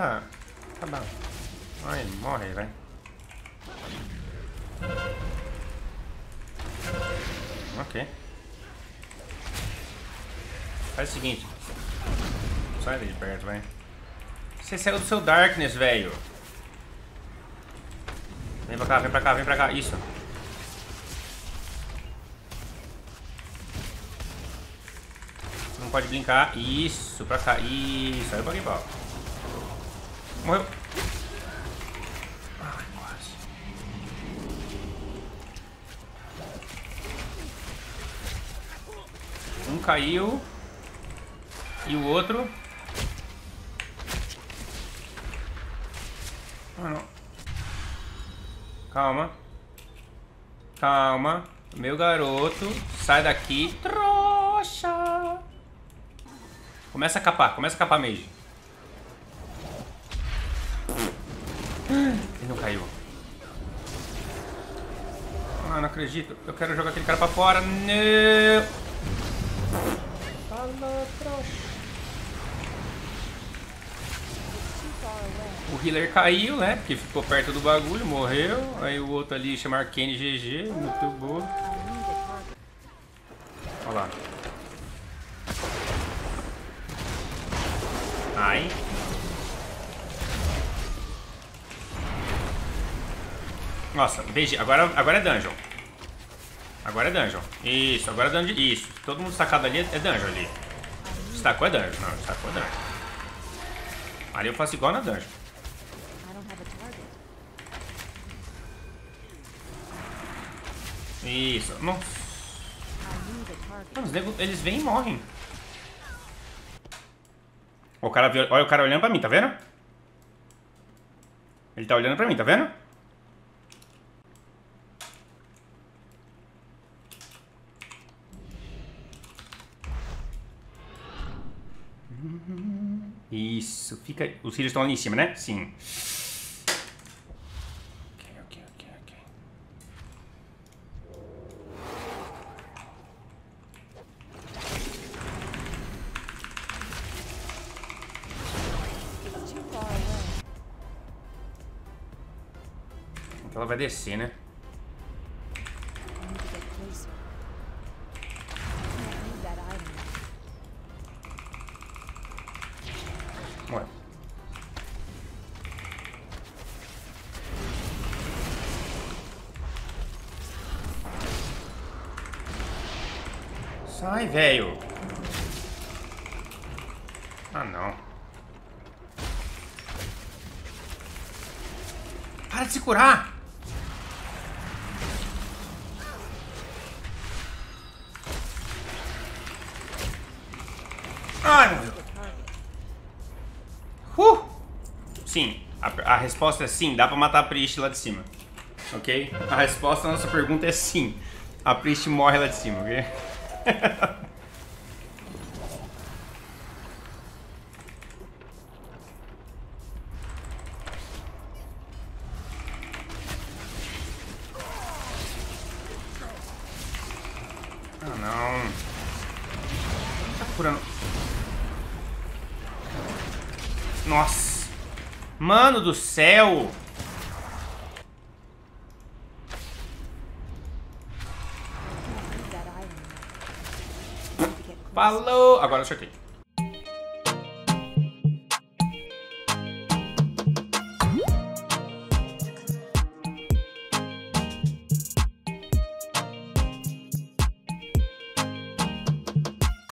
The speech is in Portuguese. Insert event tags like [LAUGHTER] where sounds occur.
Tá. Tá bom. Ai, morre vai. Ok. Faz o seguinte. Sai daí de perto, vai. Você saiu do seu Darkness, velho. Vem pra cá, vem pra cá, vem pra cá. Isso. Não pode brincar. Isso, pra cá. Isso, aí eu paguei. Morreu. Ai, quase. Um caiu. E o outro. Ah, não. Calma. Calma. Meu garoto. Sai daqui. Trouxa. Começa a capar. Começa a capar, Mage. Ele não caiu. Ah, não acredito. Eu quero jogar aquele cara pra fora. Não. Fala. O healer caiu, né? Porque ficou perto do bagulho, morreu. Aí o outro ali chama Arcane GG, muito boa. Olha lá. Ai. Nossa, BG. Agora, agora é dungeon. Agora é dungeon. Isso, agora é dungeon. Isso. Todo mundo sacado ali é dungeon ali. Destacou é dungeon. Não, destacou é dungeon. Ali eu faço igual na dungeon. Isso. Nossa. Eles vêm e morrem. O cara, olha o cara olhando pra mim, tá vendo? Ele tá olhando pra mim, tá vendo? Isso, fica... Os filhos estão ali em cima, né? Sim. Ok, ok, ok, ok. Então ela vai descer, né? Sai, velho. Ah, não. Para de se curar. Ai, meu Deus. Uh! Sim, a, a, resposta é sim, dá pra matar a Priest lá de cima. Ok? A resposta à nossa pergunta é sim. A Priest morre lá de cima, ok? [LAUGHS] ah. Tá. Mano do céu. Falou. Agora eu acertei.